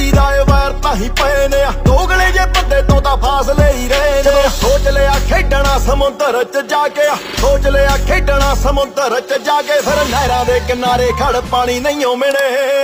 ਕਈ ਦਾ ਏ ਤਾਂ ਹੀ ਪਏ ਨੇ ਦੋਗਲੇ ਜੇ ਬੰਦੇ ਤੋਂ ਤਾਂ ਫਾਸਲੇ ਹੀ ਰਹੇ ਨੇ ਸੋਚ ਲਿਆ ਖੇਡਣਾ ਸਮੁੰਦਰ 'ਚ ਜਾ ਕੇ ਸੋਚ ਲਿਆ ਖੇਡਣਾ ਸਮੁੰਦਰ 'ਚ ਜਾ ਕੇ। ਫਿਰ ਨਹਿਰਾਂ ਦੇ ਕਿਨਾਰੇ ਖੜ ਪਾਣੀ ਨਹੀਂ ਮਿਲੇ।